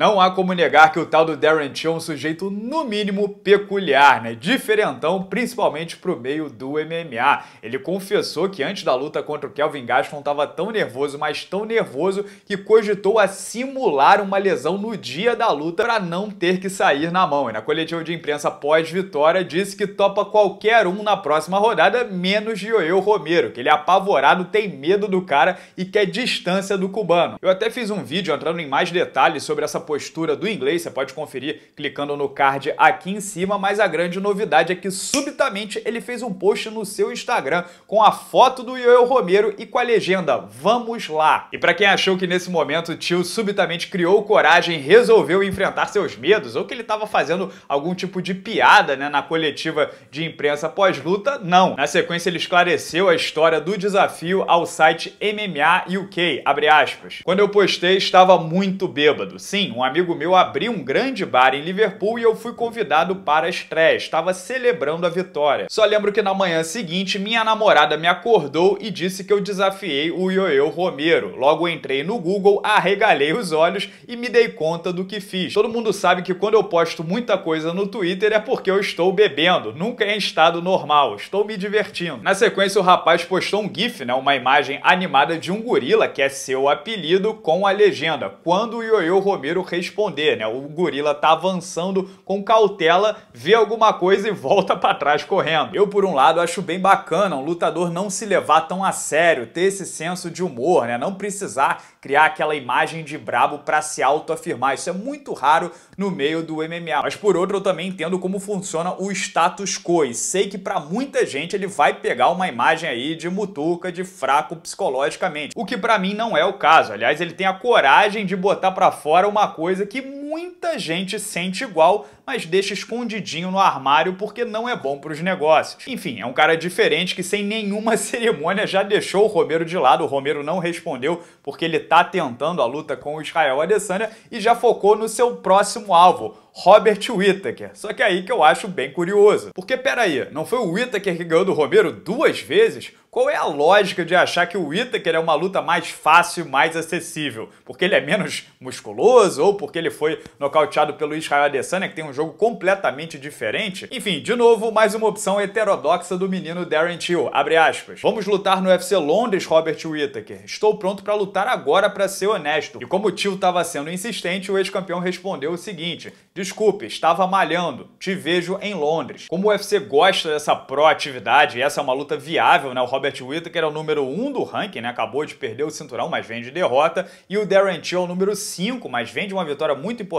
Não há como negar que o tal do Darren Till é um sujeito, no mínimo, peculiar, né? Diferentão, principalmente pro meio do MMA. Ele confessou que antes da luta contra o Kelvin Gaston estava tão nervoso, mas tão nervoso, que cogitou a simular uma lesão no dia da luta para não ter que sair na mão. E na coletiva de imprensa pós-vitória, disse que topa qualquer um na próxima rodada, menos Joel Romero, que ele é apavorado, tem medo do cara e quer distância do cubano. Eu até fiz um vídeo entrando em mais detalhes sobre essa postura do inglês, você pode conferir clicando no card aqui em cima, mas a grande novidade é que subitamente ele fez um post no seu Instagram com a foto do Joel Romero e com a legenda Vamos lá! E para quem achou que nesse momento o tio subitamente criou coragem e resolveu enfrentar seus medos, ou que ele estava fazendo algum tipo de piada né, na coletiva de imprensa pós-luta, não. Na sequência ele esclareceu a história do desafio ao site MMA UK, abre aspas. Quando eu postei, estava muito bêbado. Sim, um amigo meu abriu um grande bar em Liverpool e eu fui convidado para a estreia. Estava celebrando a vitória. Só lembro que na manhã seguinte, minha namorada me acordou e disse que eu desafiei o Yoyo Romero. Logo entrei no Google, arregalei os olhos e me dei conta do que fiz. Todo mundo sabe que quando eu posto muita coisa no Twitter é porque eu estou bebendo, nunca em estado normal, estou me divertindo. Na sequência, o rapaz postou um GIF, né, uma imagem animada de um gorila, que é seu apelido, com a legenda: Quando o Yoyo Romero responder, né? O gorila tá avançando com cautela, vê alguma coisa e volta para trás correndo. Eu, por um lado, acho bem bacana um lutador não se levar tão a sério, ter esse senso de humor, né? Não precisar criar aquela imagem de brabo para se autoafirmar. Isso é muito raro no meio do MMA. Mas por outro, eu também entendo como funciona o status quo e sei que para muita gente ele vai pegar uma imagem aí de mutuca, de fraco psicologicamente, o que para mim não é o caso. Aliás, ele tem a coragem de botar para fora uma coisa que muita gente sente igual, mas deixa escondidinho no armário porque não é bom para os negócios. Enfim, é um cara diferente que sem nenhuma cerimônia já deixou o Romero de lado. O Romero não respondeu porque ele tá tentando a luta com o Israel Adesanya e já focou no seu próximo alvo, Robert Whittaker. Só que é aí que eu acho bem curioso. Porque, peraí, não foi o Whittaker que ganhou do Romero duas vezes? Qual é a lógica de achar que o Whittaker é uma luta mais fácil, mais acessível? Porque ele é menos musculoso ou porque ele foi nocauteado pelo Israel Adesanya, que tem um jogo completamente diferente? Enfim, de novo, mais uma opção heterodoxa do menino Darren Till. Abre aspas. Vamos lutar no UFC Londres, Robert Whittaker. Estou pronto para lutar agora para ser honesto. E como o Till estava sendo insistente, o ex-campeão respondeu o seguinte: Desculpe, estava malhando. Te vejo em Londres. Como o UFC gosta dessa proatividade, e essa é uma luta viável, né? O Robert Whittaker é o número 1 um do ranking, né? Acabou de perder o cinturão, mas vem de derrota. E o Darren Till é o número 5, mas vem de uma vitória muito importante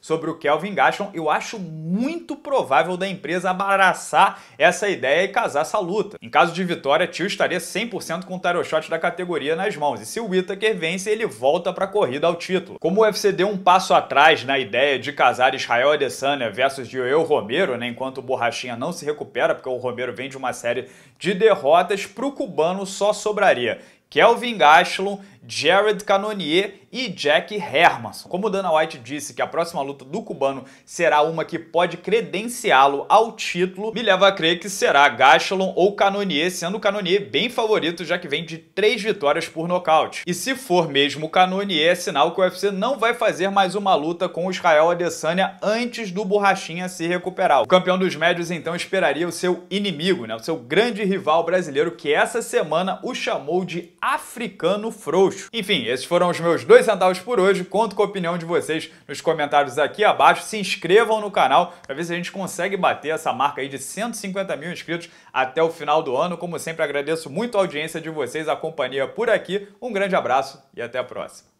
sobre o Kelvin Gaston. Eu acho muito provável da empresa abraçar essa ideia e casar essa luta. Em caso de vitória, Till estaria 100% com o title shot da categoria nas mãos. E se o Whittaker vence, ele volta para a corrida ao título. Como o UFC deu um passo atrás na ideia de casar Israel Adesanya versus Joel Romero, né? Enquanto o Borrachinha não se recupera, porque o Romero vem de uma série de derrotas, para o cubano só sobraria Kelvin Gastelum, Jared Cannonier e Jack Hermanson. Como Dana White disse que a próxima luta do cubano será uma que pode credenciá-lo ao título, me leva a crer que será Gastelum ou Cannonier, sendo o Cannonier bem favorito, já que vem de três vitórias por nocaute. E se for mesmo o Cannonier, é sinal que o UFC não vai fazer mais uma luta com o Israel Adesanya antes do Borrachinha se recuperar. O campeão dos médios então esperaria o seu inimigo, né, o seu grande rival brasileiro, que essa semana o chamou de africano frouxo. Enfim, esses foram os meus dois centavos por hoje. Conto com a opinião de vocês nos comentários aqui abaixo. Se inscrevam no canal para ver se a gente consegue bater essa marca aí de 150 mil inscritos até o final do ano. Como sempre, agradeço muito a audiência de vocês, a companhia por aqui. Um grande abraço e até a próxima.